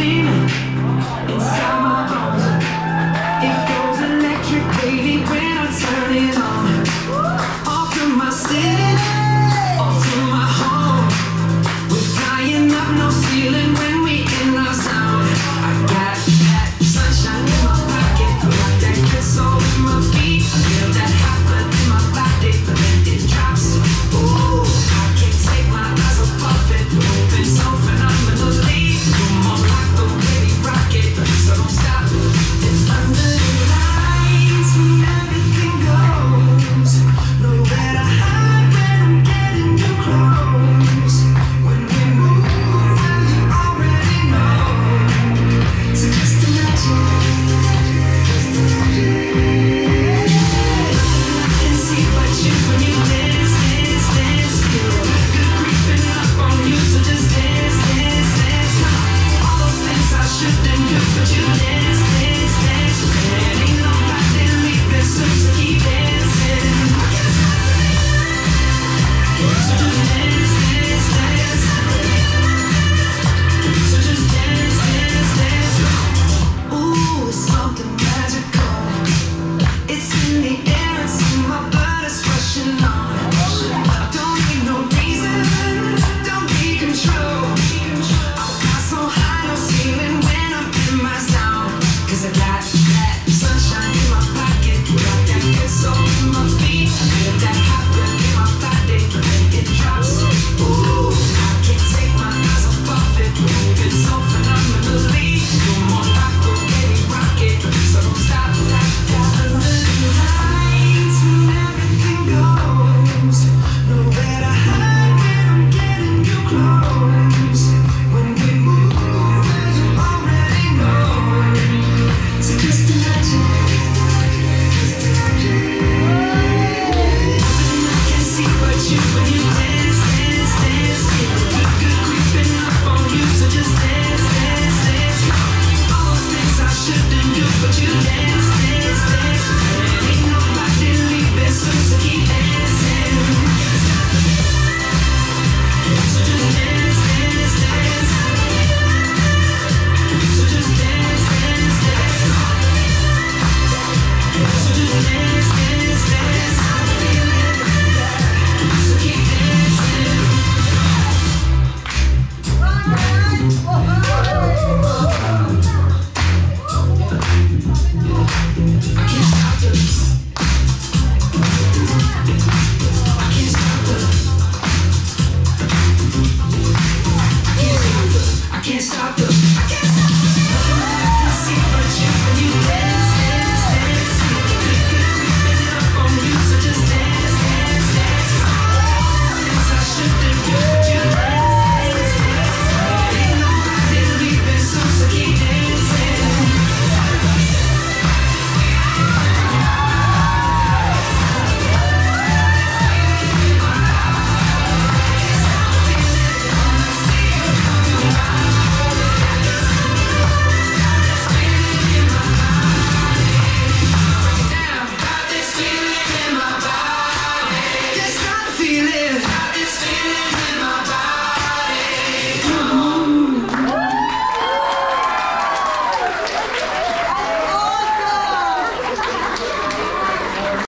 demon inside my